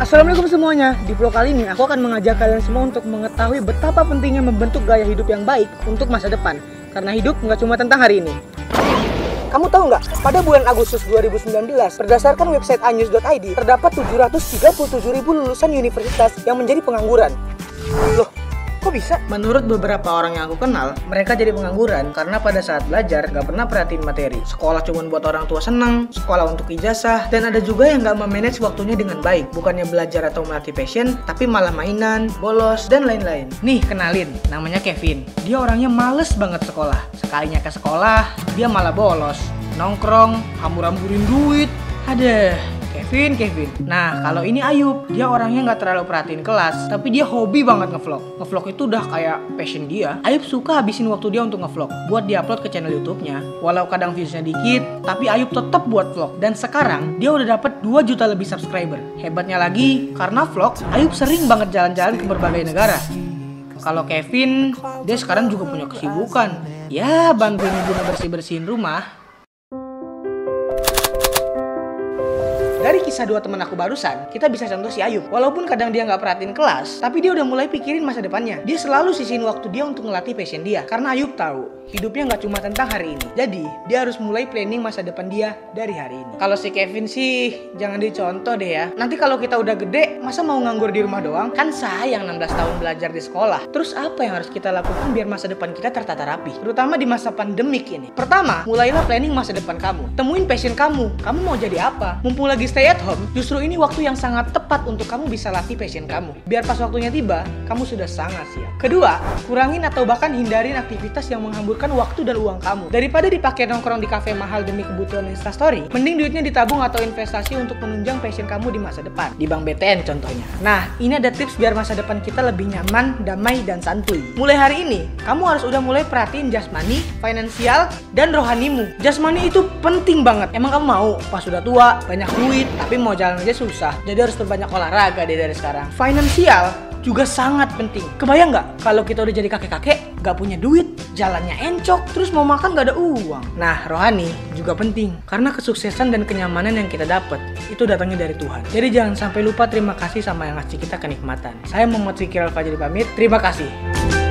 Assalamualaikum semuanya. Di vlog kali ini aku akan mengajak kalian semua untuk mengetahui betapa pentingnya membentuk gaya hidup yang baik untuk masa depan. Karena hidup nggak cuma tentang hari ini. Kamu tahu nggak, pada bulan Agustus 2019, berdasarkan website anyus.id, terdapat 737 ribu lulusan universitas yang menjadi pengangguran. Loh, Kok bisa? Menurut beberapa orang yang aku kenal, mereka jadi pengangguran karena pada saat belajar gak pernah perhatiin materi. Sekolah cuma buat orang tua senang, sekolah untuk ijazah, dan ada juga yang gak memanage waktunya dengan baik. Bukannya belajar atau melatih passion, tapi malah mainan, bolos, dan lain-lain. Nih, kenalin, namanya Kevin. Dia orangnya males banget sekolah. Sekalinya ke sekolah, dia malah bolos. Nongkrong, hambur-hamburin duit. Ada Kevin, Kevin. Nah, kalau ini Ayub, dia orangnya nggak terlalu perhatiin kelas, tapi dia hobi banget ngevlog. Ngevlog itu udah kayak passion dia. Ayub suka habisin waktu dia untuk ngevlog, buat diupload ke channel YouTube-nya. Walau kadang viewsnya dikit, tapi Ayub tetap buat vlog. Dan sekarang dia udah dapat 2 juta lebih subscriber. Hebatnya lagi, karena vlog, Ayub sering banget jalan-jalan ke berbagai negara. Kalau Kevin, dia sekarang juga punya kesibukan. Ya, bantuin ibu bersih-bersihin rumah, Dari kisah dua teman aku barusan, kita bisa contoh si Ayub. Walaupun kadang dia nggak perhatiin kelas, tapi dia udah mulai pikirin masa depannya. Dia selalu sisihin waktu dia untuk ngelatih passion dia. Karena Ayub tahu, hidupnya nggak cuma tentang hari ini. Jadi, dia harus mulai planning masa depan dia dari hari ini. Kalau si Kevin sih, jangan dicontoh deh ya. Nanti kalau kita udah gede, masa mau nganggur di rumah doang? Kan sayang 16 tahun belajar di sekolah. Terus apa yang harus kita lakukan biar masa depan kita tertata rapi? Terutama di masa pandemik ini. Pertama, mulailah planning masa depan kamu. Temuin passion kamu. Kamu mau jadi apa? Mumpung lagi stay at home, justru ini waktu yang sangat tepat untuk kamu bisa latih passion kamu. Biar pas waktunya tiba, kamu sudah sangat siap. Kedua, kurangin atau bahkan hindarin aktivitas yang menghamburkan waktu dan uang kamu. Daripada dipakai nongkrong di kafe mahal demi kebutuhan instastory, mending duitnya ditabung atau investasi untuk menunjang passion kamu di masa depan. Di Bank BTN contohnya. Nah, ini ada tips biar masa depan kita lebih nyaman, damai, dan santuy. Mulai hari ini, kamu harus udah mulai perhatiin jasmani, finansial, dan rohanimu. Jasmani itu penting banget. Emang kamu mau pas sudah tua, banyak duit, tapi mau jalan aja susah. Jadi harus berbanyak olahraga deh dari sekarang. Finansial juga sangat penting. Kebayang nggak kalau kita udah jadi kakek-kakek, nggak punya duit, jalannya encok, terus mau makan nggak ada uang. Nah, rohani juga penting karena kesuksesan dan kenyamanan yang kita dapat itu datangnya dari Tuhan. Jadi jangan sampai lupa terima kasih sama yang ngasih kita kenikmatan. Saya Muhammad Fikir Al Fajri pamit. Terima kasih.